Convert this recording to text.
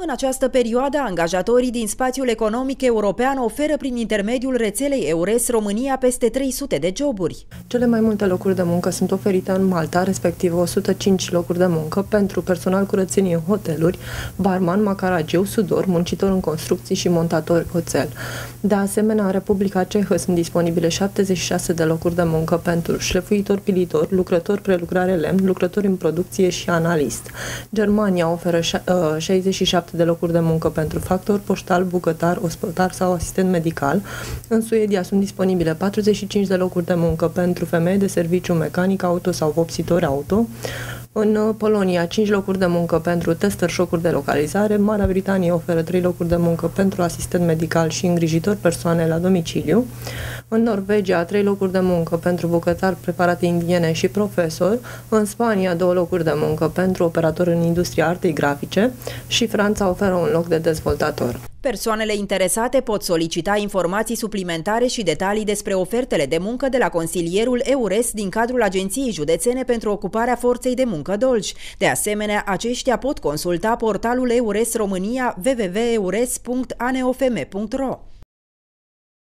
În această perioadă, angajatorii din spațiul economic european oferă prin intermediul rețelei EURES România peste 300 de joburi. Cele mai multe locuri de muncă sunt oferite în Malta, respectiv 105 locuri de muncă pentru personal curățenie în hoteluri, barman, macaragiu, sudor, muncitor în construcții și montator oțel. De asemenea, în Republica Cehă sunt disponibile 76 de locuri de muncă pentru șlefuitor pilitor, lucrător prelucrare lemn, lucrători în producție și analist. Germania oferă 67 de locuri de muncă pentru factor, poștal, bucătar, ospătar sau asistent medical. În Suedia sunt disponibile 45 de locuri de muncă pentru femei de serviciu mecanic auto sau vopsitori auto. În uh, Polonia, 5 locuri de muncă pentru tester șocuri de localizare. Marea Britanie oferă 3 locuri de muncă pentru asistent medical și îngrijitor persoane la domiciliu. În Norvegia, 3 locuri de muncă pentru bucătar, preparate indiene și profesor. În Spania, 2 locuri de muncă pentru operator în industria artei grafice și Franța oferă un loc de dezvoltator. Persoanele interesate pot solicita informații suplimentare și detalii despre ofertele de muncă de la consilierul EURES din cadrul Agenției Județene pentru Ocuparea Forței de Muncă Dolj. De asemenea, aceștia pot consulta portalul EURES România www.eures.aneofm.ro.